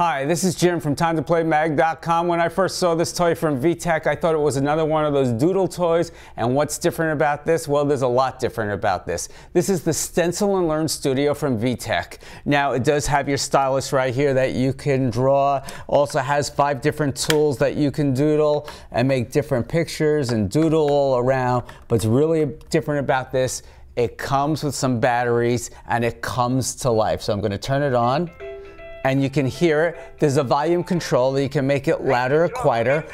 Hi, this is Jim from TimeToPlayMag.com. When I first saw this toy from VTech, I thought it was another one of those doodle toys. And what's different about this? Well, there's a lot different about this. This is the Stencil and Learn Studio from VTech. Now, it does have your stylus right here that you can draw. Also has five different tools that you can doodle and make different pictures and doodle all around. But what's really different about this, it comes with some batteries and it comes to life. So I'm going to turn it on and you can hear it. There's a volume control that you can make it louder or quieter.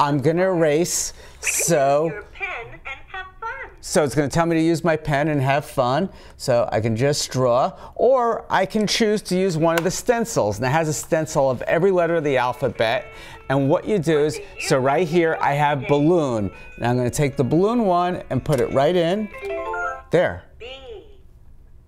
I'm going to erase, so so it's going to tell me to use my pen and have fun. So I can just draw, or I can choose to use one of the stencils. And it has a stencil of every letter of the alphabet. And what you do is, so right here I have balloon. Now I'm going to take the balloon one and put it right in. There.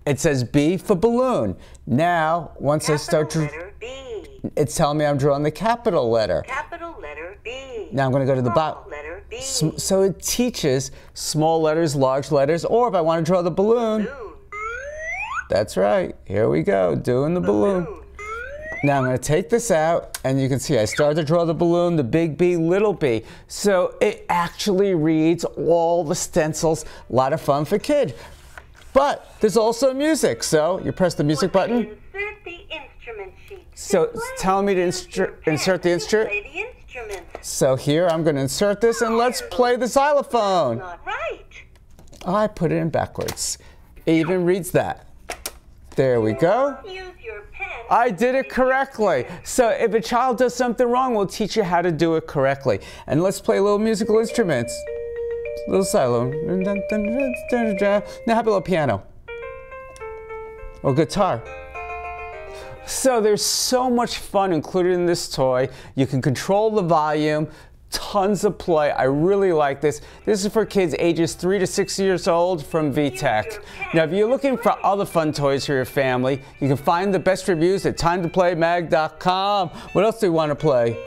It says B for balloon. Now, once capital I start to, B. it's telling me I'm drawing the capital letter. Capital letter B. Now I'm going to go to the bottom. letter B. So it teaches small letters, large letters, or if I want to draw the balloon. balloon. That's right. Here we go, doing the balloon. balloon. Now I'm going to take this out and you can see I started to draw the balloon, the big B, little b. So it actually reads all the stencils. A lot of fun for kid. But there's also music, so you press the music button. Insert the instrument sheet. So it's telling me to insert the instrument. So here I'm going to insert this and let's play the xylophone. Not right. I put it in backwards. It even reads that. There we go. I did it correctly. So if a child does something wrong, we'll teach you how to do it correctly. And let's play a little musical instruments little silo. Now have a little piano or guitar. So there's so much fun included in this toy. You can control the volume, tons of play. I really like this. This is for kids ages three to six years old from VTech. Now, if you're looking for other fun toys for your family, you can find the best reviews at timetoplaymag.com. What else do you want to play?